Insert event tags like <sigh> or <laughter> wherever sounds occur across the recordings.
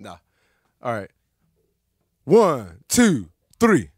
Nah. All right. One, two, three.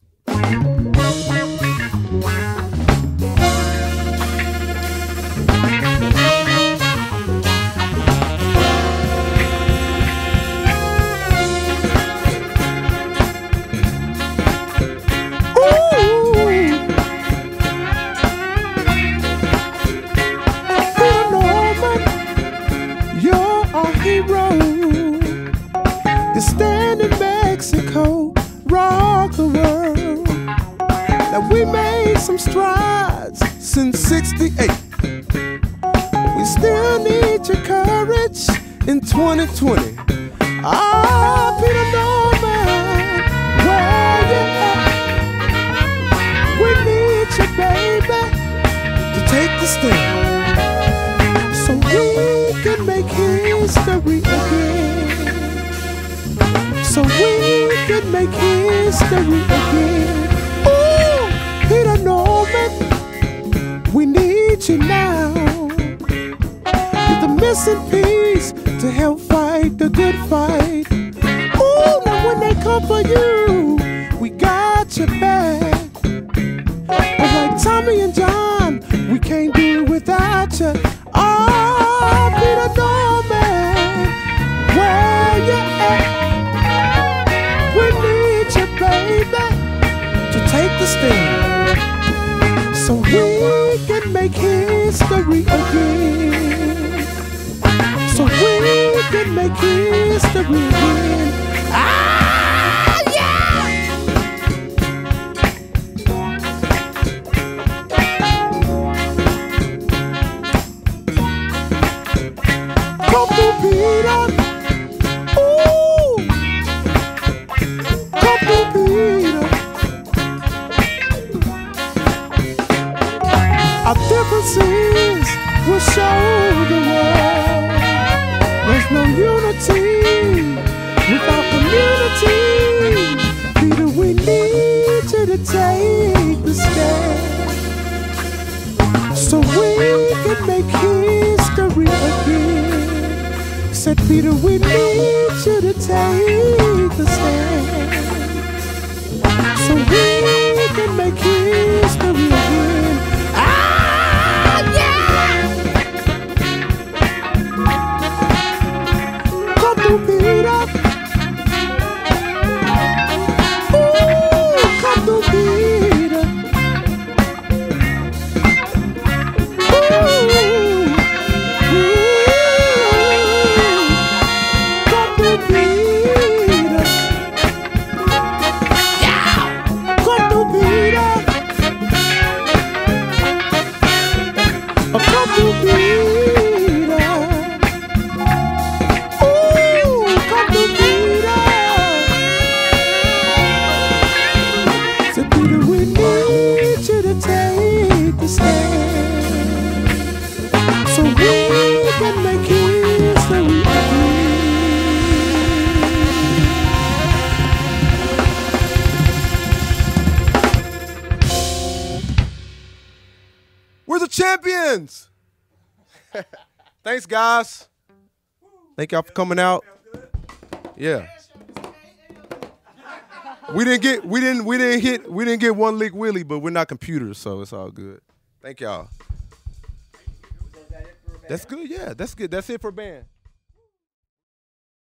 Strides since 68. We still need your courage in 2020. Ah, Peter Norman, where you at? We need you, baby, to take the stand so we can make history again. So we can make history again. The missing piece to help fight the good fight. Ooh, now when they come for you, we got your back. But like Tommie and John, we can't do it without you. Oh, Peter Norman, where you at? We need you, baby, to take the stand. So we can make history again. Can make history again. Ah, yeah! Come through, Peter. Ooh. Come through, Peter. Our differences will show the world so we can make history again. Said Peter, we need you to We're the champions. <laughs> Thanks, guys. Thank y'all for coming out. Yeah. We didn't get we didn't we didn't hit we didn't get one leak Willie, but we're not computers, so it's all good. Thank y'all. That's good, yeah. That's good. That's it for band.